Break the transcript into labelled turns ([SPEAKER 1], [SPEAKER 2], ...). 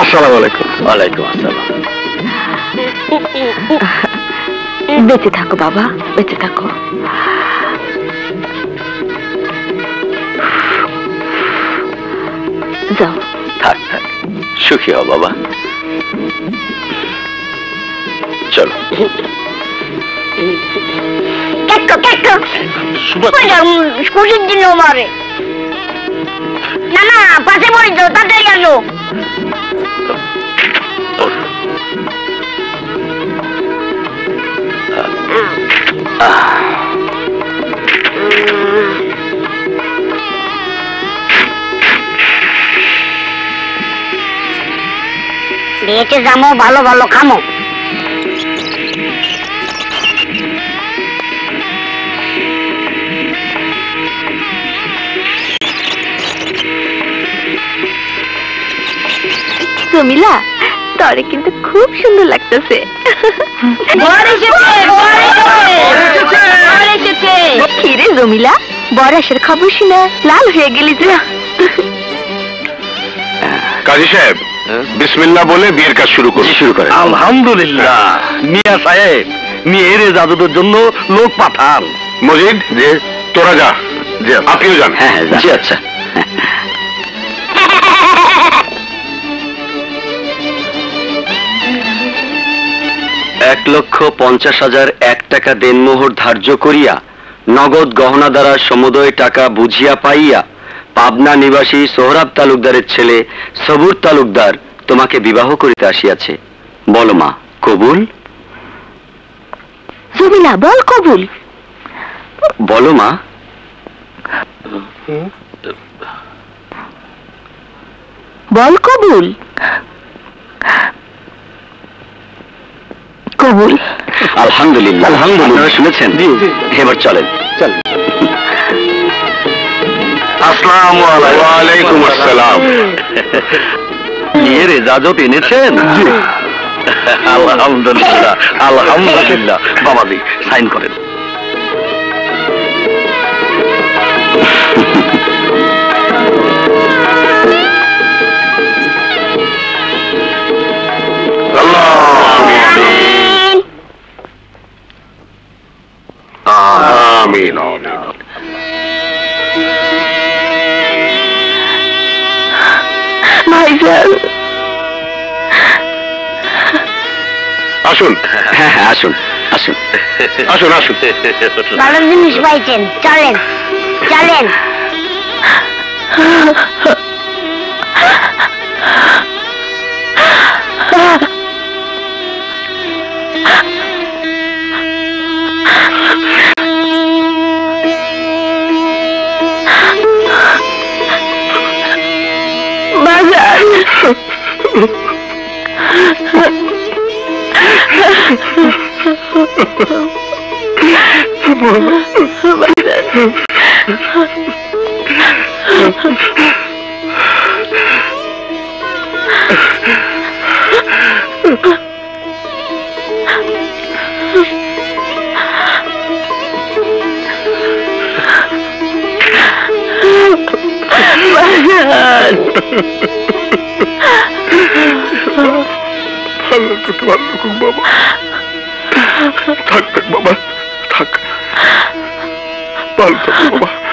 [SPEAKER 1] আসসালামু আলাইকুম।
[SPEAKER 2] ওয়ালাইকুম আসসালাম।
[SPEAKER 3] বেঁচে থাকো বাবা বেঁচে থাকো। যাও।
[SPEAKER 2] থাক থাক। সুখী হও বাবা। চলো।
[SPEAKER 4] জন্য মারে। না না পাশে পড়ে যাও তাড়াতাড়ি আসো। জামো ভালো ভালো খামো।
[SPEAKER 3] জমিলা তরে কিন্তু খুব সুন্দর লাগতেছে। কিরে জমিলা বরাসের খবর শুনে লাল হয়ে গেলি যে।
[SPEAKER 1] কাজী সাহেব বিসমিল্লাহ বলে বিয়ের কাজ শুরু করুন। শুরু করেন।
[SPEAKER 2] আলহামদুলিল্লাহ। মিয়া সাহেব মেয়ের জাদুদের জন্য লোক পাঠান।
[SPEAKER 1] মজিদ
[SPEAKER 2] যে
[SPEAKER 1] তোরা যা।
[SPEAKER 2] জি
[SPEAKER 1] আপনিও যান।
[SPEAKER 2] হ্যাঁ হ্যাঁ জি আচ্ছা। এক লক্ষ পঞ্চাশ হাজার এক টাকা দেনমোহর ধার্য করিয়া নগদ গহনা দ্বারা সমুদয় টাকা বুঝিয়া পাইয়া পাবনা নিবাসী সোহরাব তালুকদারের ছেলে সবুর তালুকদার তোমাকে বিবাহ করিতে আসিয়াছে। বলো মা কবুল?
[SPEAKER 3] জমিলা বল কবুল।
[SPEAKER 2] বলো মা।
[SPEAKER 3] বল কবুল। কবুল?
[SPEAKER 2] আলহামদুলিল্লাহ। আলহামদুলিল্লাহ। শুনেছেন? এবার চলেন। চল।
[SPEAKER 1] আসসালামু আলাইকুম। আসসালাম।
[SPEAKER 2] বিয়ের এজাজত এনেছেন? আলহামদুলিল্লাহ আলহামদুলিল্লাহ। বাবাজি সাইন করেন।
[SPEAKER 1] আমিন আমিন
[SPEAKER 3] ভাইজান।
[SPEAKER 1] আসুন।
[SPEAKER 2] হ্যাঁ হ্যাঁ আসুন আসুন।
[SPEAKER 1] আসুন আসুন।
[SPEAKER 4] ভালো জিনিস পাইছেন চলেন চলেন।
[SPEAKER 3] Oh
[SPEAKER 1] ভালো থাকুক ভালো থাকুক বাবা। থাক থাক বাবা। থাক। ভালো থাকুক বাবা।